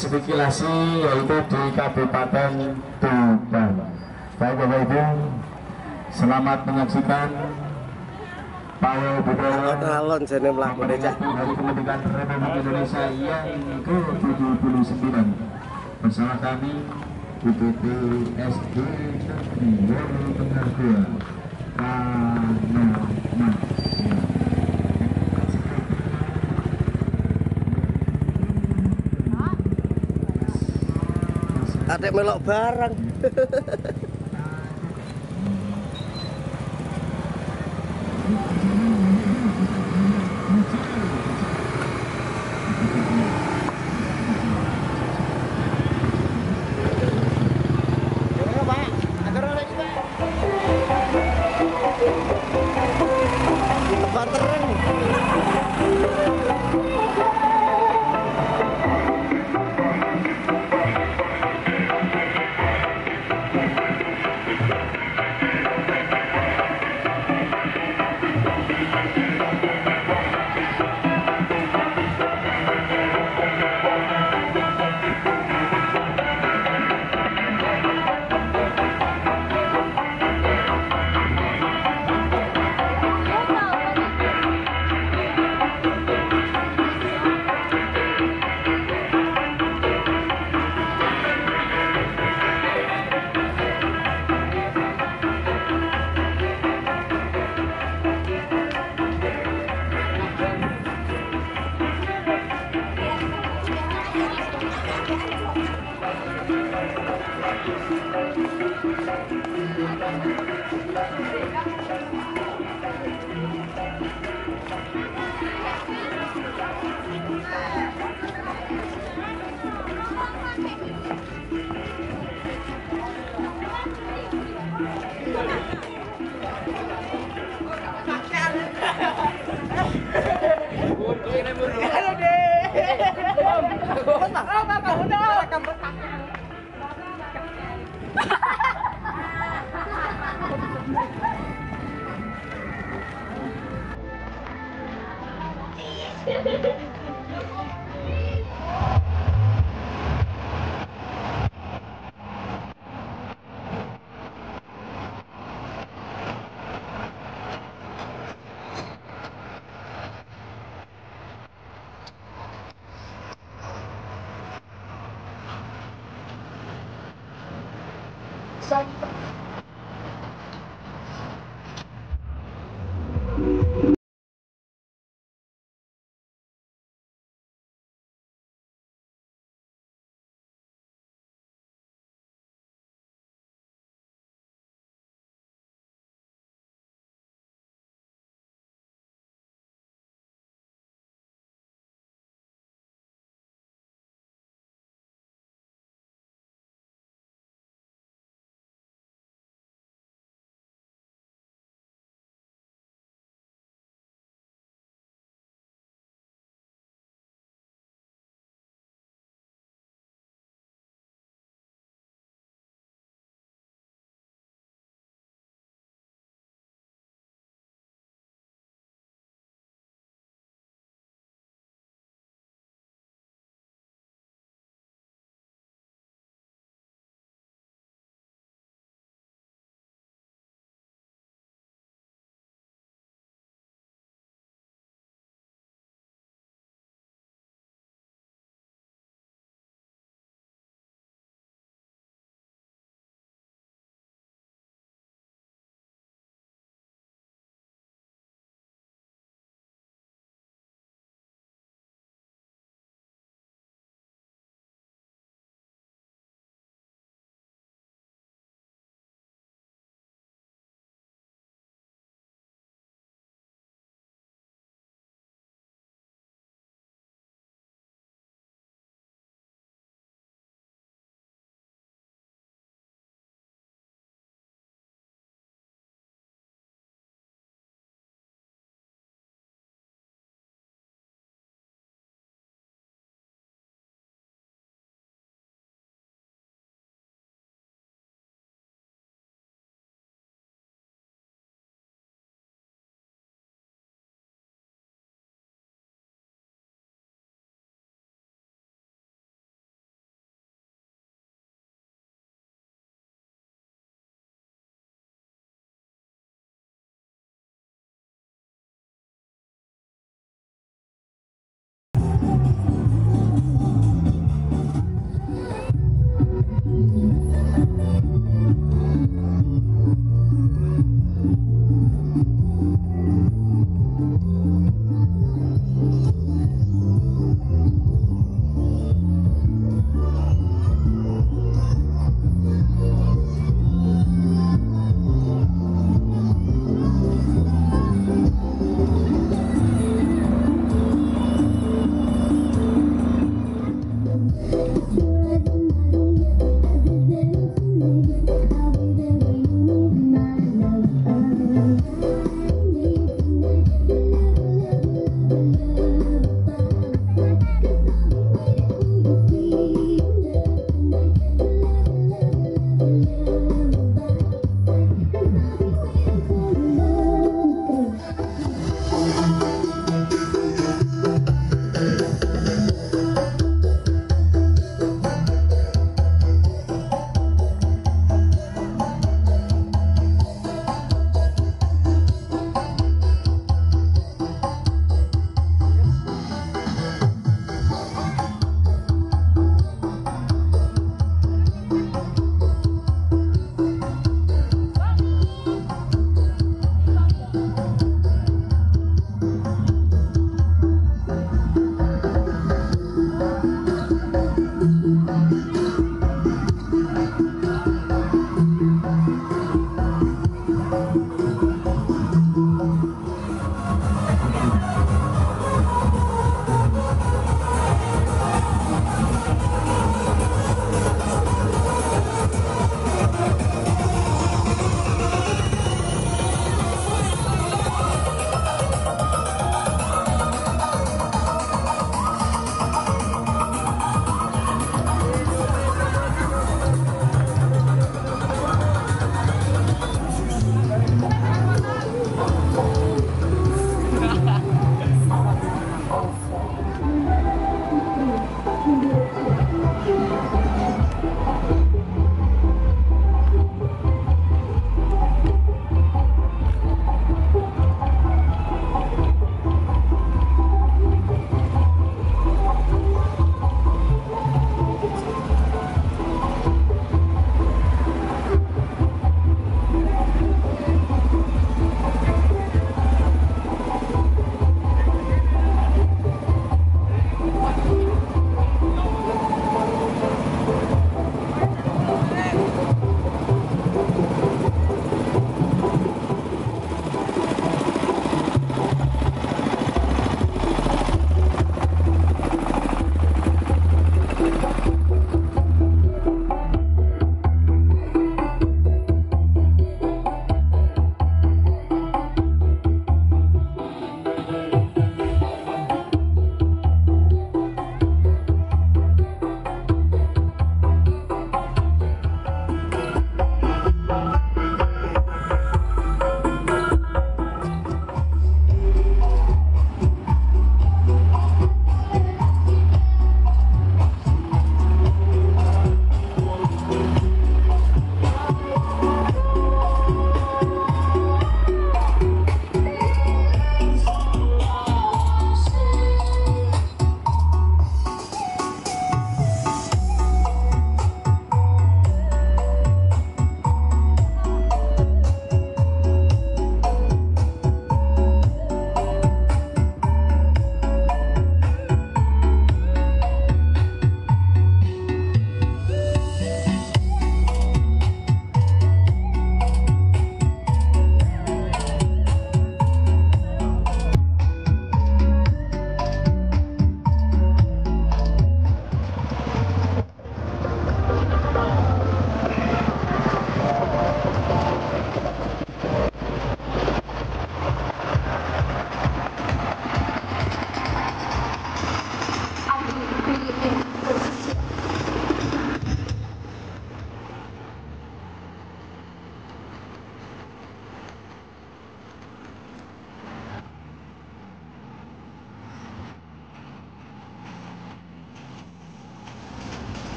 spesifikasi yaitu di Kabupaten Tuban. Baik Bapak Ibu, selamat menyaksikan Pawai Budaya alon jane mlaku. Hari Kemerdekaan Republik Indonesia yang ke-79 bersama kami UPT SD Negeri Tengah 2 Kanaman. Melok barang. 分かっ。satu.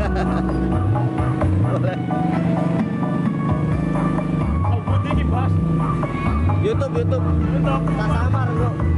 Boleh. YouTube YouTube. YouTube. Tak samar kok.